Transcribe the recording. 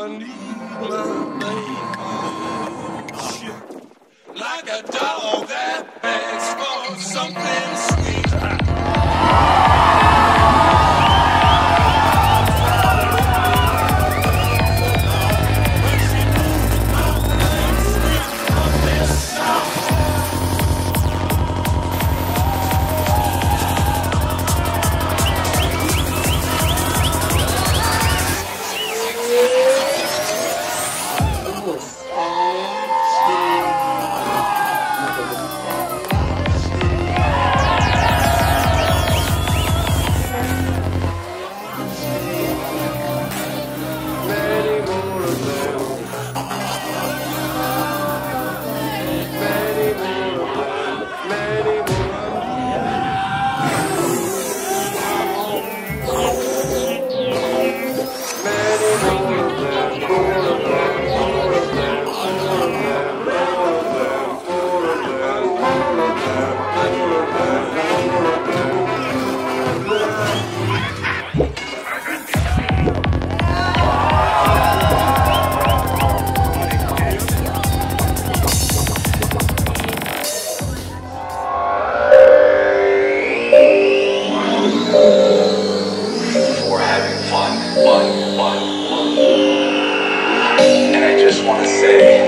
I need my baby. Like a dog want to say,